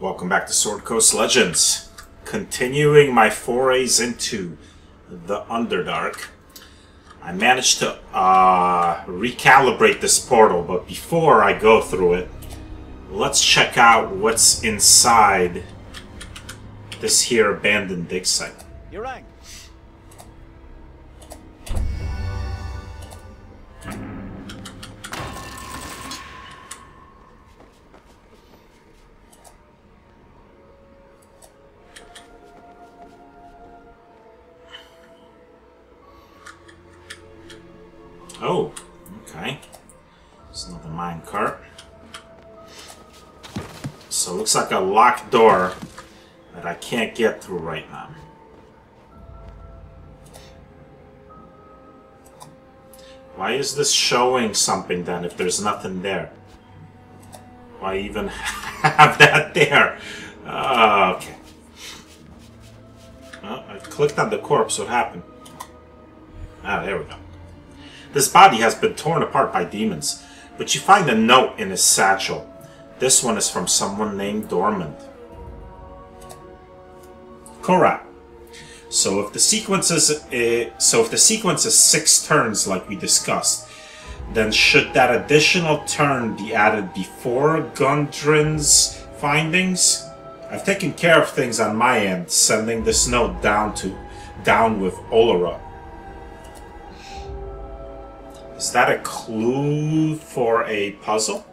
Welcome back to Sword Coast Legends. Continuing my forays into the Underdark. I managed to uh, recalibrate this portal, but before I go through it, let's check out what's inside this here abandoned dig site. Yurang, Oh, locked door that I can't get through right now. Why is this showing something then if there's nothing there? Why even have that there? Uh, okay. Well, I clicked on the corpse, what happened? Ah, there we go. This body has been torn apart by demons, but you find a note in his satchel. This one is from someone named Dormant. Korat. So if the sequence is uh, so if the sequence is six turns like we discussed, then should that additional turn be added before Gundren's findings? I've taken care of things on my end, sending this note down to down with Olara. Is that a clue for a puzzle?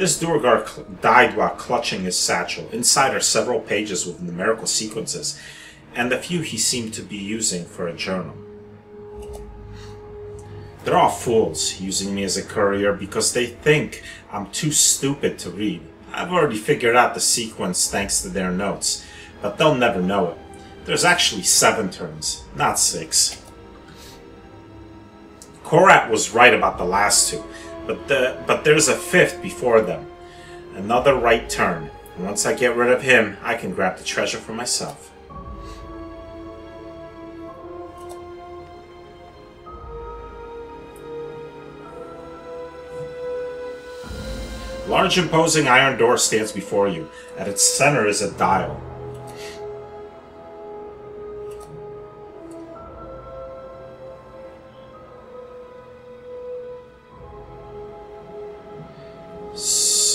This Duergar cl- died while clutching his satchel. Inside are several pages with numerical sequences, and a few he seemed to be using for a journal. They're all fools using me as a courier because they think I'm too stupid to read. I've already figured out the sequence thanks to their notes, but they'll never know it. There's actually seven turns, not six. Korat was right about the last two, but the but there's a fifth before them. Another right turn. Once I get rid of him, I can grab the treasure for myself. Large imposing iron door stands before you. At its center is a dial.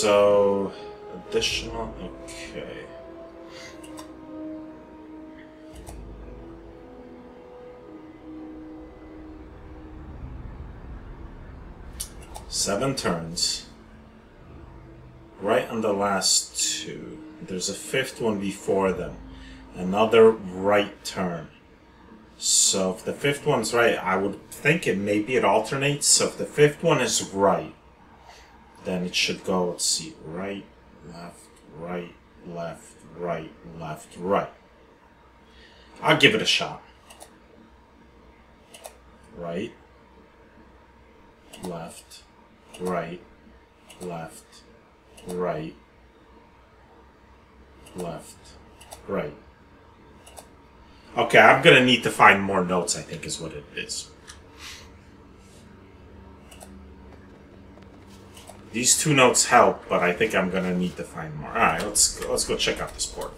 So, additional. Okay. Seven turns. Right on the last two. There's a fifth one before them. Another right turn. So if the fifth one's right, I would think it maybe it alternates. So if the fifth one is right, then it should go, let's see, right, left, right, left, right, left, right. I'll give it a shot. Right, left, right, left, right, left, right. Okay, I'm gonna need to find more notes, I think is what it is. These two notes help, but I think I'm gonna need to find more. Alright, let's go, let's go check out this port.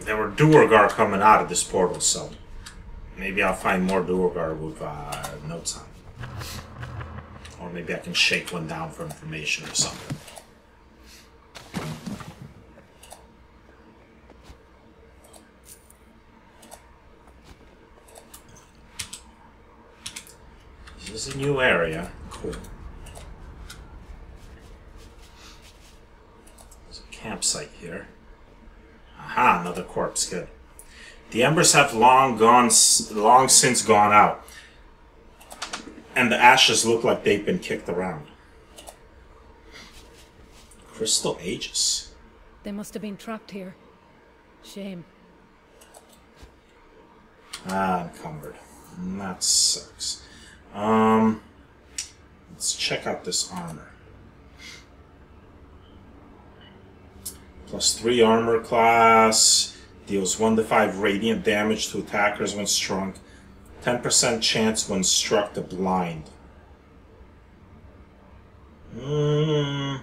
There were Duergar coming out of this portal, so maybe I'll find more Duergar with uh, notes on. Or maybe I can shake one down for information or something. Is a new area. Cool. There's a campsite here. Aha, another corpse. Good. The embers have long gone, long since gone out, and the ashes look like they've been kicked around. Crystal Aegis. They must have been trapped here. Shame. Ah, encumbered. And that sucks. Um, let's check out this armor. Plus 3 armor class. Deals 1 to 5 radiant damage to attackers when struck. 10% chance when struck to blind. Mm,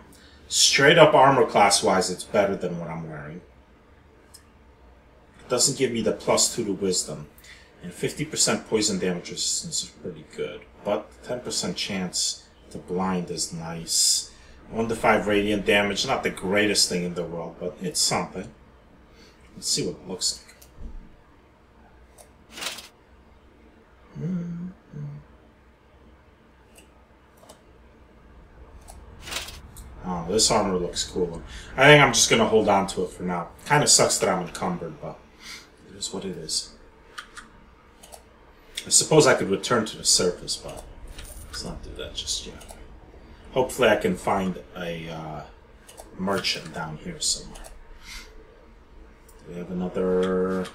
straight up armor class wise, it's better than what I'm wearing. It doesn't give me the plus 2 to wisdom. And 50% poison damage resistance is pretty good. But 10% chance to blind is nice. 1 to 5 radiant damage, not the greatest thing in the world, but it's something. Let's see what it looks like. Mm -hmm. Oh, this armor looks cool. I think I'm just gonna hold on to it for now. Kind of sucks that I'm encumbered, but it is what it is. I suppose I could return to the surface, but let's not do that just yet. Hopefully I can find a uh, merchant down here somewhere. Do we have another...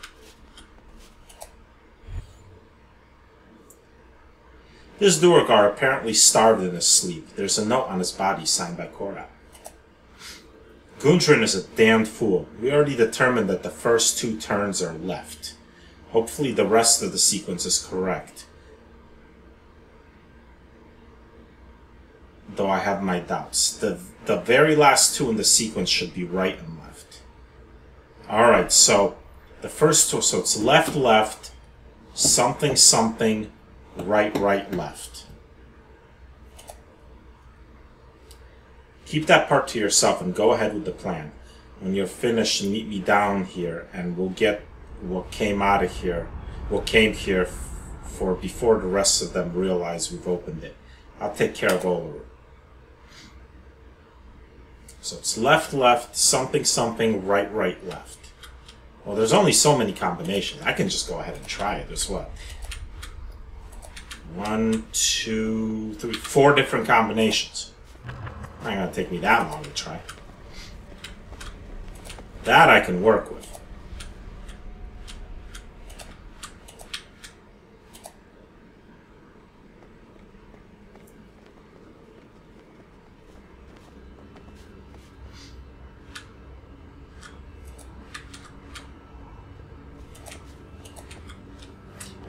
This Duergar apparently starved in his sleep. There's a note on his body signed by Korat. Gundren is a damned fool. We already determined that the first two turns are left. Hopefully the rest of the sequence is correct. Though I have my doubts. The, the very last two in the sequence should be right and left. Alright, so the first two, so it's left, left, something, something, right, right, left. Keep that part to yourself and go ahead with the plan. When you're finished, meet me down here and we'll get what came out of here, what came here for before the rest of them realize we've opened it. I'll take care of all of it. So it's left, left, something, something, right, right, left. Well, there's only so many combinations. I can just go ahead and try it. There's what? One, two, three, four different combinations. Not gonna take me that long to try. That I can work with.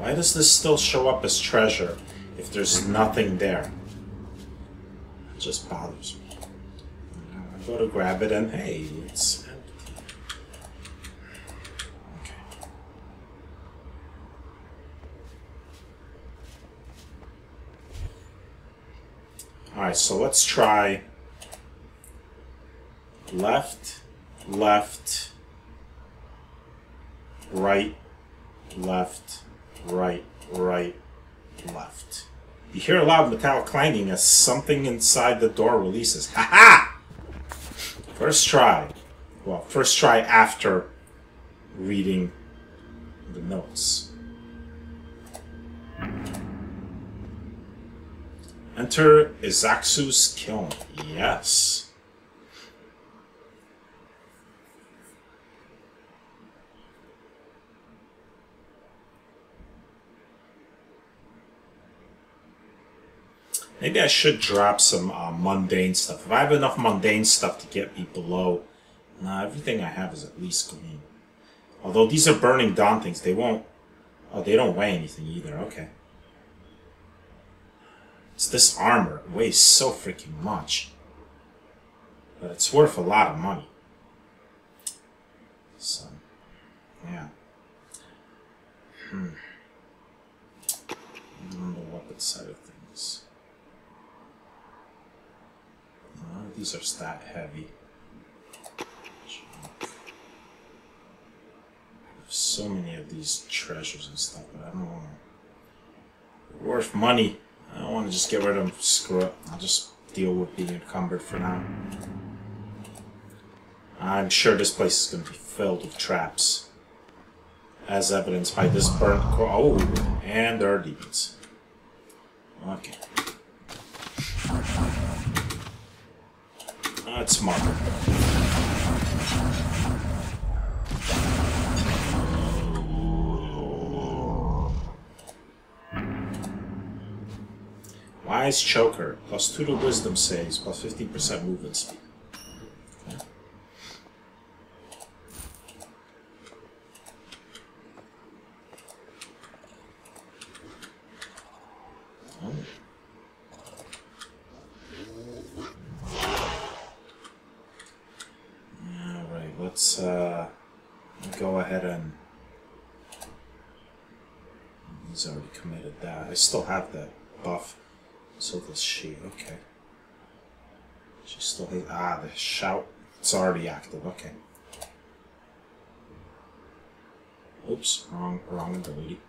Why does this still show up as treasure if there's nothing there? It just bothers me. Uh, I go to grab it and hey, it's. Okay. Alright, so let's try left, left, right, left, right, right, left. You hear a loud metallic clanging as something inside the door releases. Ha ha! First try. Well, first try after reading the notes. Enter Izzaxu's kiln. Yes. Maybe I should drop some uh, mundane stuff. If I have enough mundane stuff to get me below... Nah, everything I have is at least green. Although these are burning dawn things, they won't... Oh, they don't weigh anything either, okay. It's this armor. It weighs so freaking much. But it's worth a lot of money. So, yeah. Hmm. I'm on the weapon side of things. These are stat heavy. So many of these treasures and stuff, but I don't want to. Worth money. I don't want to just get rid of them. Screw it. I'll just deal with being encumbered for now. I'm sure this place is going to be filled with traps. As evidenced by this burnt core. Oh, and there are demons. Okay. That's smart. Why Nice choker. Plus 2 to wisdom saves, plus 15% movement speed. Okay. Oh. Alright, let's uh, go ahead and. He's already committed that. I still have that buff. So does she. Okay. She still has. Ah, the shout. It's already active. Okay. Oops, wrong, wrong ability.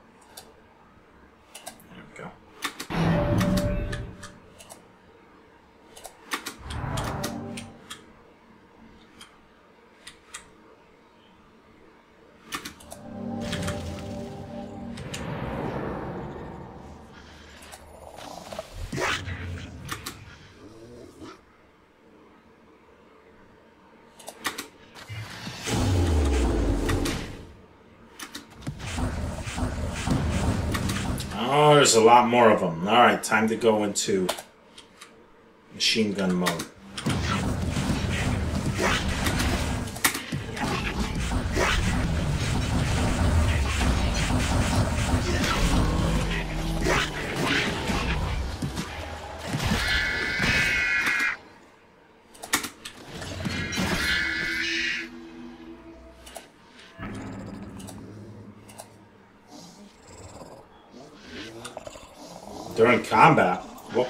There's a lot more of them. All right, time to go into machine gun mode.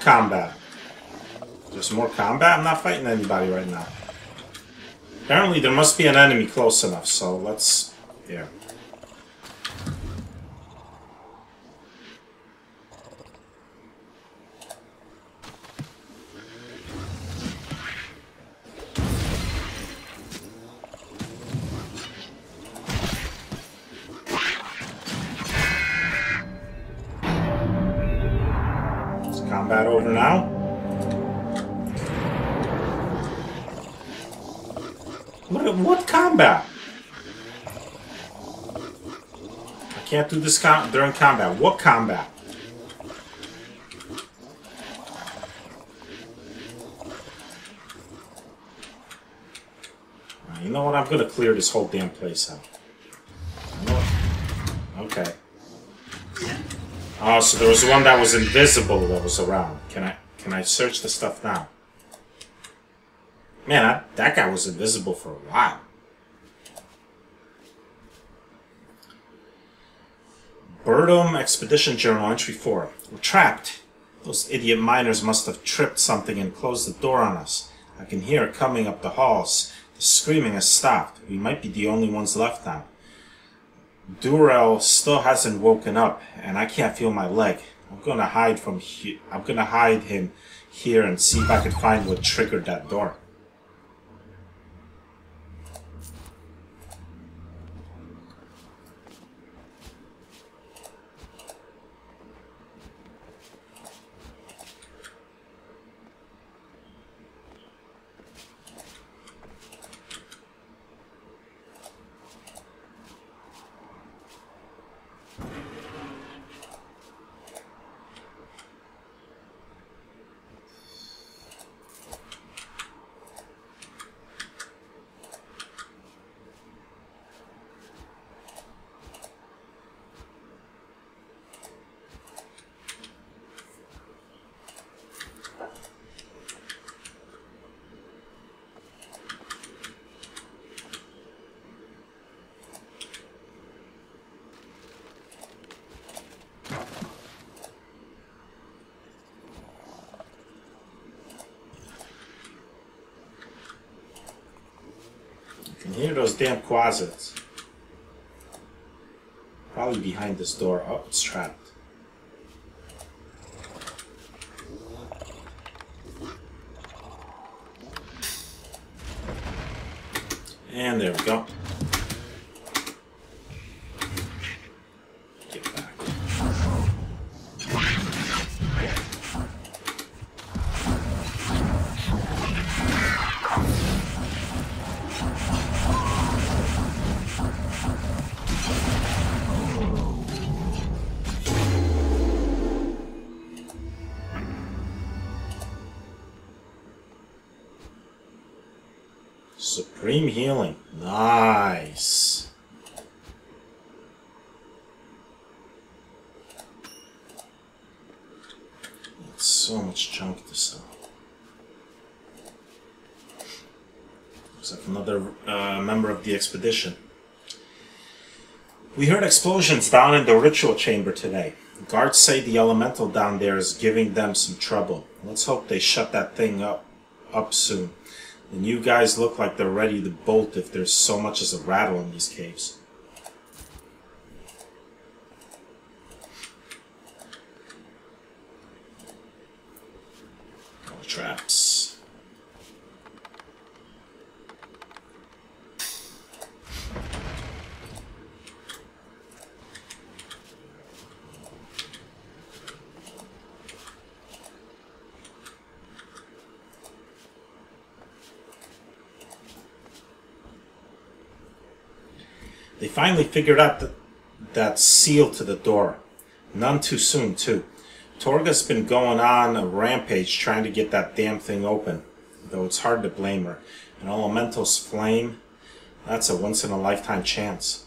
Combat? There's more combat? I'm not fighting anybody right now. Apparently there must be an enemy close enough, so let's... Yeah. Combat over now? What, what combat? I can't do this com during combat. What combat? You know what? I'm gonna clear this whole damn place out. You know what? Okay. Oh, so there was one that was invisible that was around. Can I can I search the stuff now? Man, that, that guy was invisible for a while. Burdum Expedition Journal Entry 4. We're trapped. Those idiot miners must have tripped something and closed the door on us. I can hear it coming up the halls. The screaming has stopped. We might be the only ones left now. Durell still hasn't woken up, and I can't feel my leg. I'm gonna hide from here. I'm gonna hide him here and see if I can find what triggered that door. You can hear those damn closets. Probably behind this door. Oh, it's trapped. And there we go. Expedition. We heard explosions down in the ritual chamber today. Guards say the elemental down there is giving them some trouble. Let's hope they shut that thing up up soon. The new guys look like they're ready to bolt if there's so much as a rattle in these caves. Traps. They finally figured out the, that seal to the door. None too soon, too. Torga's been going on a rampage trying to get that damn thing open, though it's hard to blame her. An elemental's flame, that's a once in a lifetime chance.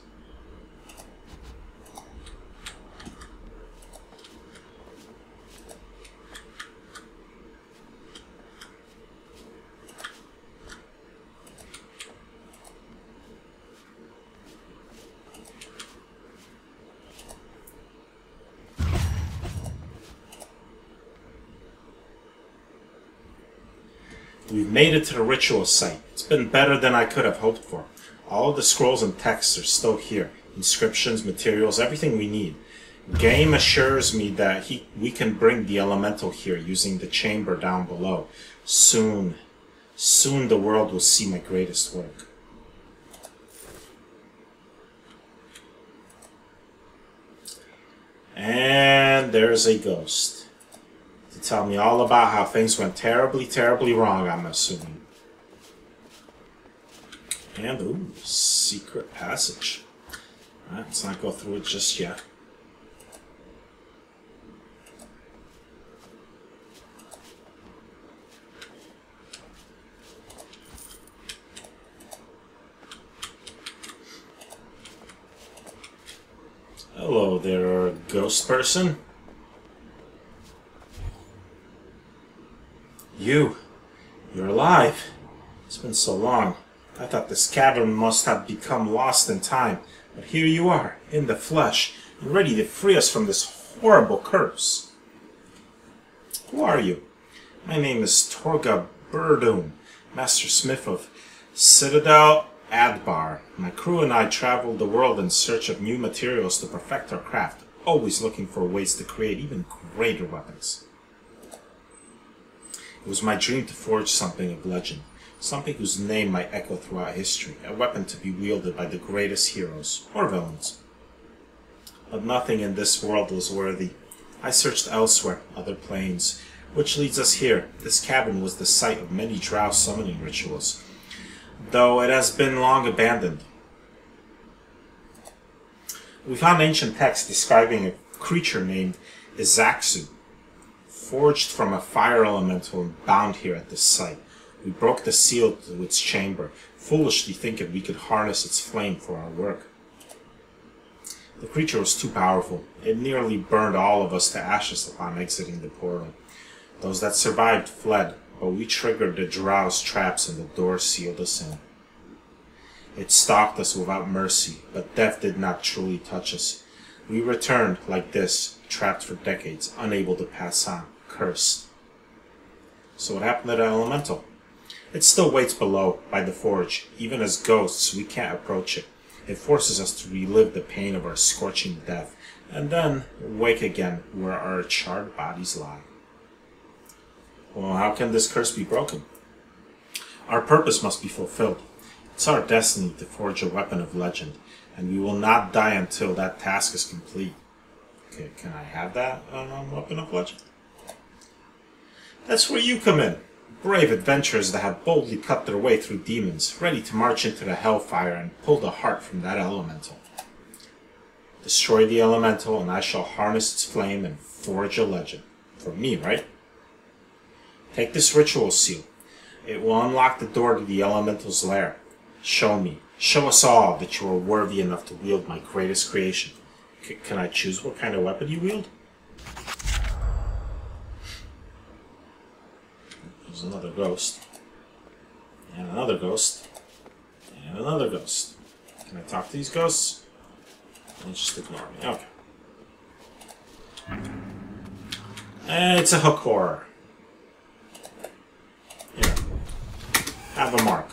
We've made it to the ritual site. It's been better than I could have hoped for. All the scrolls and texts are still here. Inscriptions, materials, everything we need. Game assures me that he, we can bring the elemental here using the chamber down below. Soon, soon the world will see my greatest work. And there's a ghost tell me all about how things went terribly, terribly wrong, I'm assuming. And, ooh, secret passage. Alright, let's not go through it just yet. Hello there, ghost person. You. You're alive. It's been so long. I thought this cavern must have become lost in time. But here you are, in the flesh, and ready to free us from this horrible curse. Who are you? My name is Torga Burdum, Master Smith of Citadel Adbar. My crew and I traveled the world in search of new materials to perfect our craft, always looking for ways to create even greater weapons. It was my dream to forge something of legend, something whose name might echo throughout history, a weapon to be wielded by the greatest heroes or villains. But nothing in this world was worthy. I searched elsewhere, other planes, which leads us here. This cabin was the site of many drow summoning rituals, though it has been long abandoned. We found ancient texts describing a creature named Izzaxu, forged from a fire elemental and bound here at this site. We broke the seal to its chamber, foolishly thinking we could harness its flame for our work. The creature was too powerful. It nearly burned all of us to ashes upon exiting the portal. Those that survived fled, but we triggered the drow's traps and the door sealed us in. It stalked us without mercy, but death did not truly touch us. We returned like this, trapped for decades, unable to pass on, cursed. So what happened to the elemental? It still waits below, by the forge. Even as ghosts, we can't approach it. It forces us to relive the pain of our scorching death, and then wake again where our charred bodies lie. Well, how can this curse be broken? Our purpose must be fulfilled. It's our destiny to forge a weapon of legend, and we will not die until that task is complete. Okay, can I have that um, weapon of legend? That's where you come in. Brave adventurers that have boldly cut their way through demons, ready to march into the hellfire and pull the heart from that elemental. Destroy the elemental, and I shall harness its flame and forge a legend. For me, right? Take this ritual seal. It will unlock the door to the elemental's lair. Show me. Show us all that you are worthy enough to wield my greatest creation. C- can I choose what kind of weapon you wield? There's another ghost. And another ghost. And another ghost. Can I talk to these ghosts? They just ignore me. Okay. Eh, it's a hook horror. Here. Have a mark.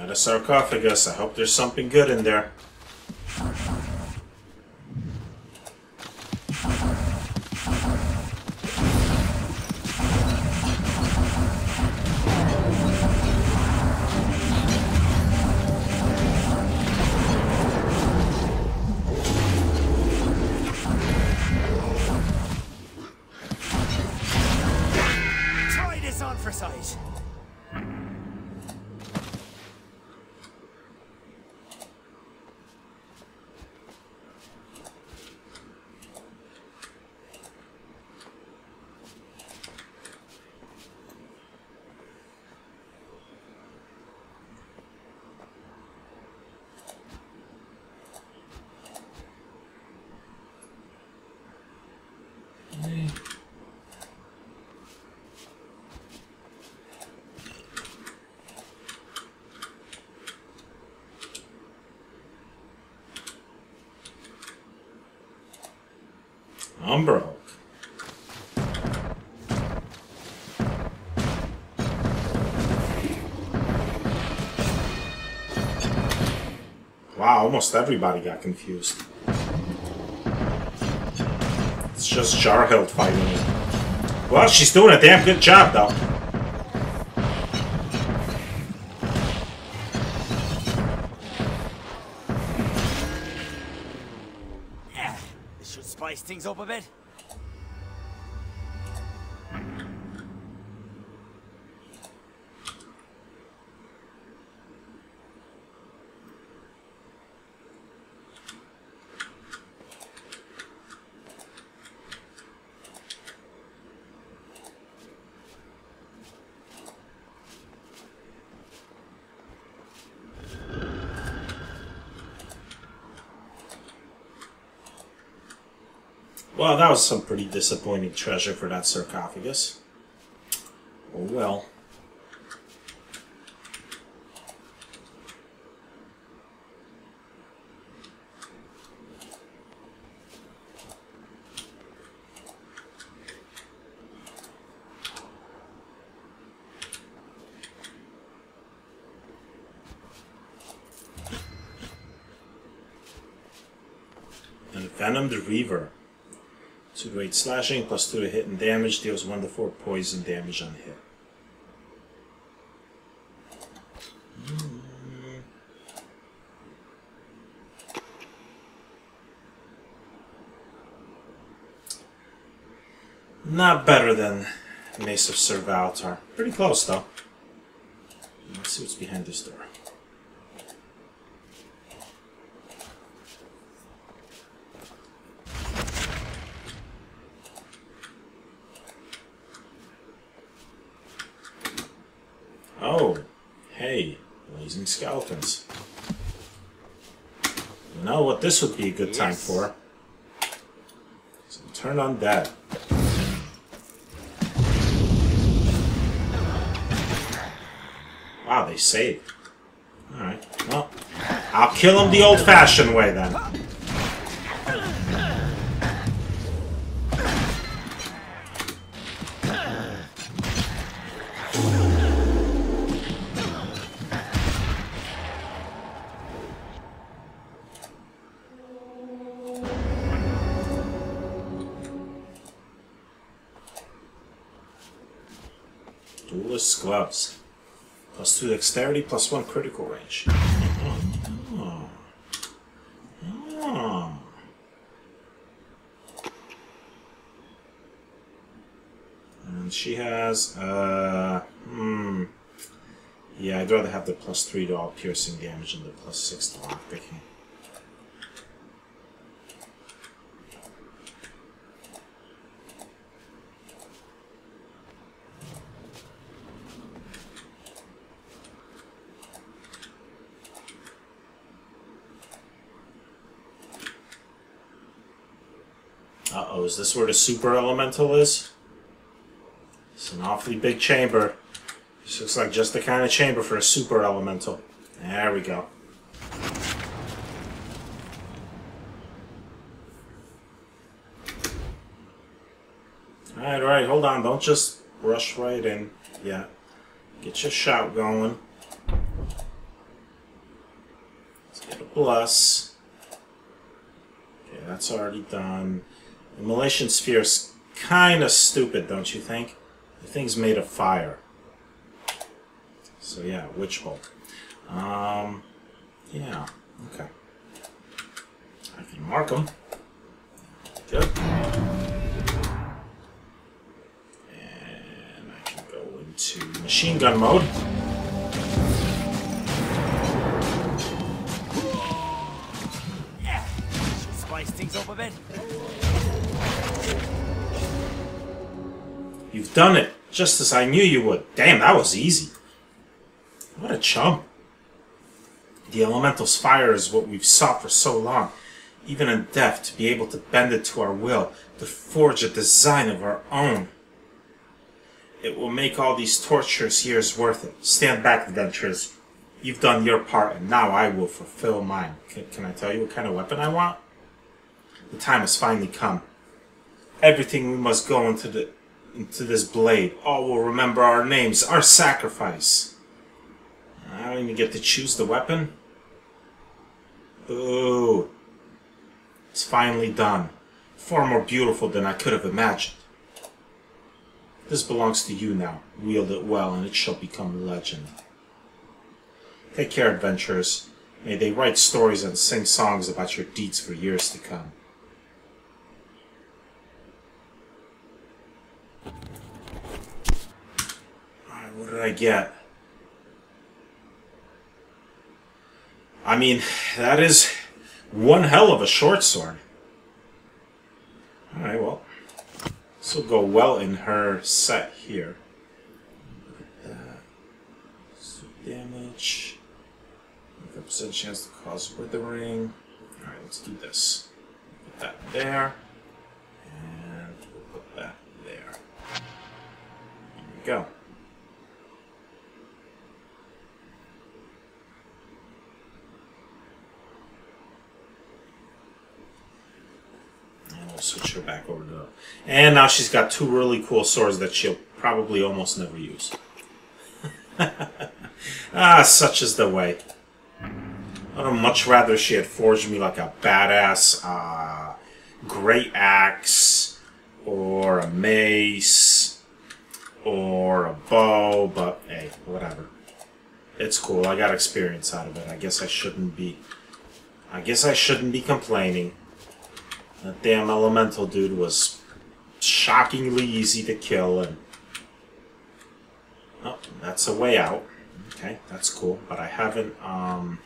Got a sarcophagus. I hope there's something good in there. I'm broke. Wow, almost everybody got confused. It's just Jarhild fighting. Well, she's doing a damn good job, though. Things up a bit. was some pretty disappointing treasure for that sarcophagus. Oh well. Venom the Reaver. 2 to 8 slashing, plus 2 to hit and damage, deals 1 to 4 poison damage on hit. Not better than Mace of Sir Valtar. Pretty close though. Let's see what's behind this door. Oh, hey, blazing skeletons. You know what this would be a good time for? So turn on that. Wow, they saved. Alright, well, I'll kill him the old fashioned way then. Gloves. Plus two dexterity, plus one critical range. Oh. Oh. And she has, uh, hmm. Yeah, I'd rather have the plus three to all piercing damage and the plus six to lockpicking. Is this where the super elemental is? It's an awfully big chamber. This looks like just the kind of chamber for a super elemental. There we go. Alright, alright, hold on. Don't just rush right in. Yeah. Get your shout going. Let's get a plus. Okay, that's already done. The Malaysian Sphere's kind of stupid, don't you think? The thing's made of fire. So yeah, Witch Bolt. Um, yeah, okay. I can mark them. Good. And I can go into machine gun mode. Should spice things up a bit. You've done it, just as I knew you would. Damn, that was easy. What a chump. The elemental's fire is what we've sought for so long. Even in death, to be able to bend it to our will, to forge a design of our own. It will make all these torturous years worth it. Stand back, adventurers. You've done your part, and now I will fulfill mine. Can, can I tell you what kind of weapon I want? The time has finally come. Everything we must go into the into this blade. Oh, All will remember our names, our sacrifice. I don't even get to choose the weapon. Ooh. It's finally done. Far more beautiful than I could have imagined. This belongs to you now. Wield it well, and it shall become legend. Take care, adventurers. May they write stories and sing songs about your deeds for years to come. Alright, what did I get? I mean, that is one hell of a short sword. Alright, well. This will go well in her set here. Sweet damage. Make a percent chance to cause withering. Alright, let's do this. Put that there. And we'll put that there. There we go. Switch her back over to. And now she's got two really cool swords that she'll probably almost never use. ah, such is the way. I'd much rather she had forged me like a badass uh, great axe or a mace or a bow, but hey, whatever. It's cool. I got experience out of it. I guess I shouldn't be. I guess I shouldn't be complaining. That damn elemental dude was shockingly easy to kill, and oh, that's a way out. Okay, that's cool. But I haven't um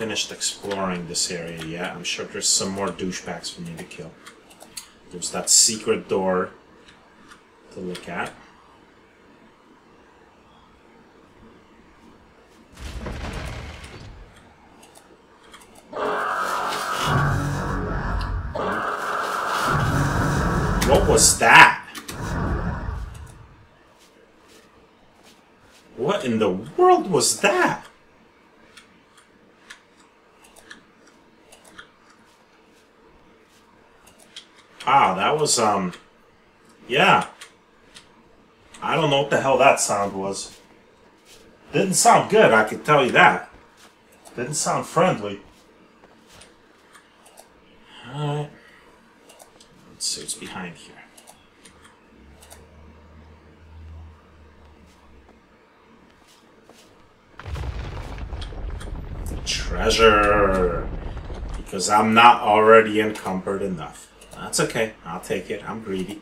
finished exploring this area yet. I'm sure there's some more douchebags for me to kill. There's that secret door to look at. Was that? What in the world was that? Wow, that was, um, yeah. I don't know what the hell that sound was. Didn't sound good, I can tell you that. Didn't sound friendly. Alright. Let's see what's behind here. Treasure! Because I'm not already encumbered enough. That's okay. I'll take it. I'm greedy.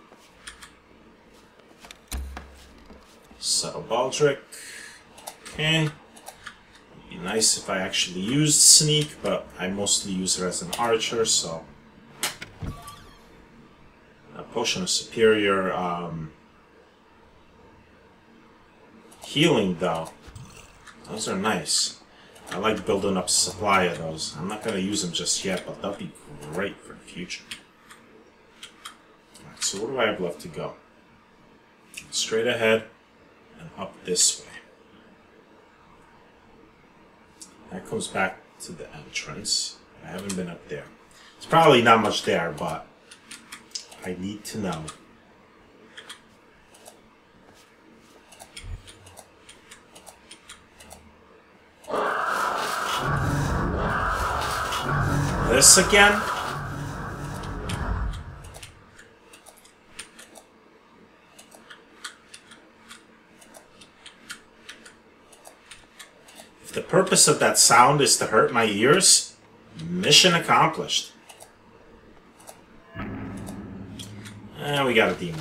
Subtle Baldric. Okay. Be nice if I actually used Sneak, but I mostly use her as an archer, so... A Potion of Superior um, Healing, though. Those are nice. I like building up supply of those. I'm not going to use them just yet, but that'll be great for the future. Alright, so where do I have left to go? Straight ahead and up this way. That comes back to the entrance. I haven't been up there. It's probably not much there, but I need to know. This again? If the purpose of that sound is to hurt my ears, mission accomplished. And we got a demon.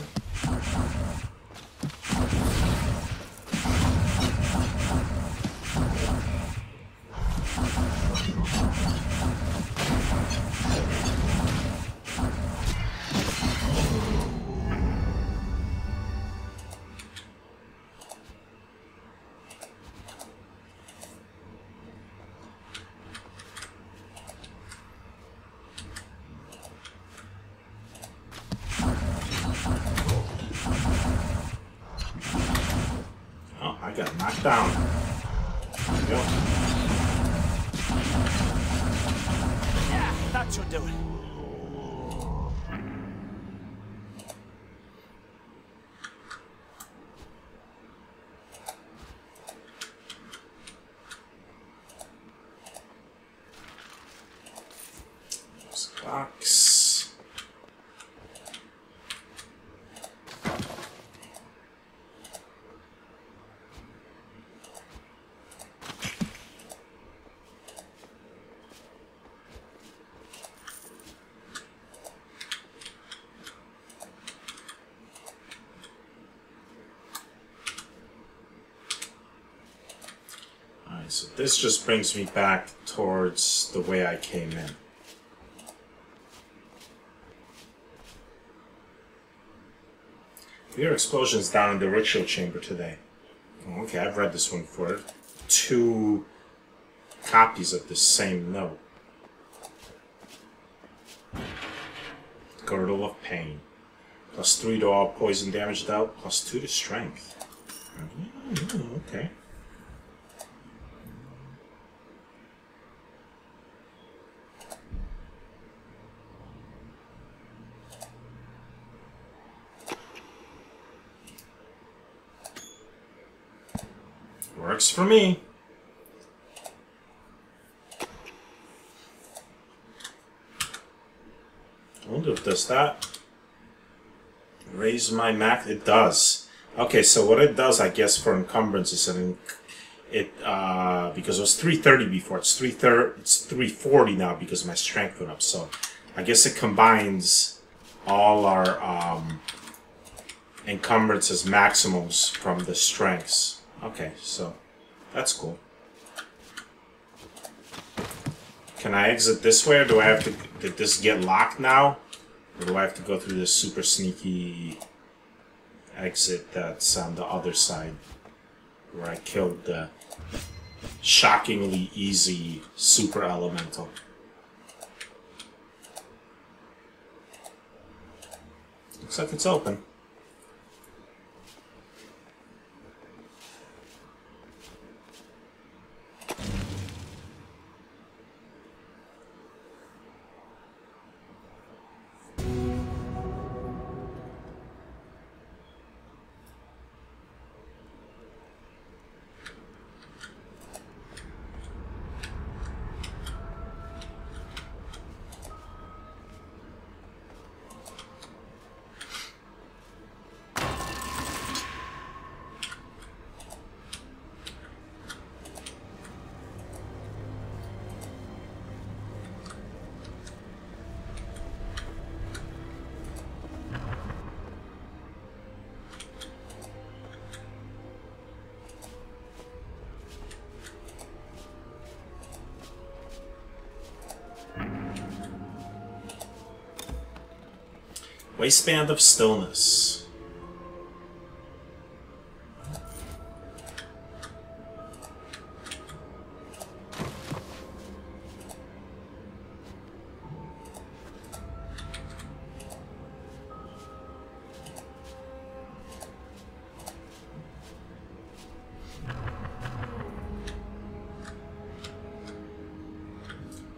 Got knocked down. Go. Yeah, that should do it. There's a box. Alright, so this just brings me back towards the way I came in. Hear explosions down in the ritual chamber today. Oh, okay, I've read this one for Two copies of the same note. Girdle of Pain. Plus three to all poison damage dealt, plus two to strength. Mm, Okay. For me. I wonder if does that raise my max? It does. Okay, so what it does, I guess, for encumbrance is it uh, because it was 330 before. It's 330. It's 340 now because my strength went up. So I guess it combines all our um, encumbrances maximums from the strengths. Okay, so that's cool. Can I exit this way, or do I have to? Did this get locked now, or do I have to go through this super sneaky exit that's on the other side, where I killed the shockingly easy super elemental? Looks like it's open. Waistband of Stillness.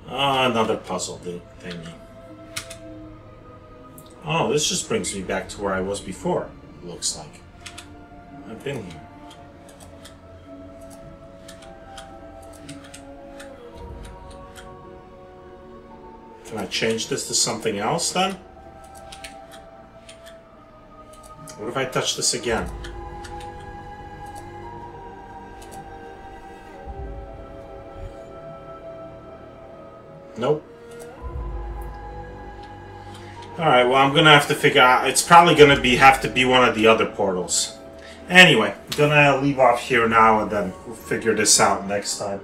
Ah, another puzzle thingy. This just brings me back to where I was before, looks like. I've been here. Can I change this to something else then? What if I touch this again? I'm gonna have to figure out it's probably gonna be have to be one of the other portals. Anyway, I'm gonna leave off here now and then we'll figure this out next time.